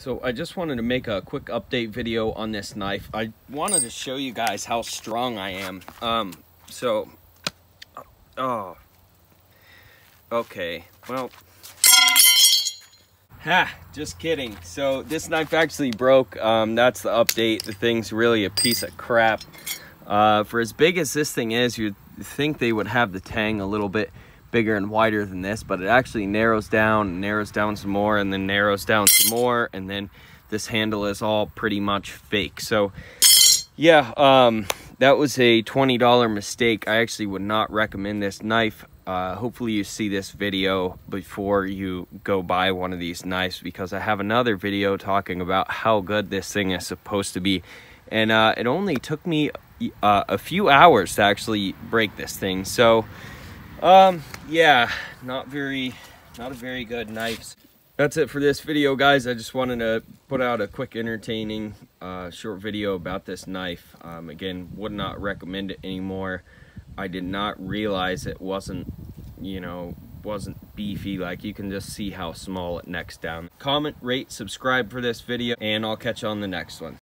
So I just wanted to make a quick update video on this knife. I wanted to show you guys how strong I am. Um, so, oh, okay, well, ha, just kidding. So this knife actually broke. Um, that's the update. The thing's really a piece of crap. Uh, for as big as this thing is, you'd think they would have the tang a little bit bigger and wider than this, but it actually narrows down, narrows down some more, and then narrows down some more, and then this handle is all pretty much fake. So yeah, um, that was a $20 mistake. I actually would not recommend this knife. Uh, hopefully you see this video before you go buy one of these knives because I have another video talking about how good this thing is supposed to be. And uh, it only took me uh, a few hours to actually break this thing. So, um, yeah, not very, not a very good knife. That's it for this video, guys. I just wanted to put out a quick, entertaining, uh, short video about this knife. Um, again, would not recommend it anymore. I did not realize it wasn't, you know, wasn't beefy. Like, you can just see how small it necks down. Comment, rate, subscribe for this video, and I'll catch you on the next one.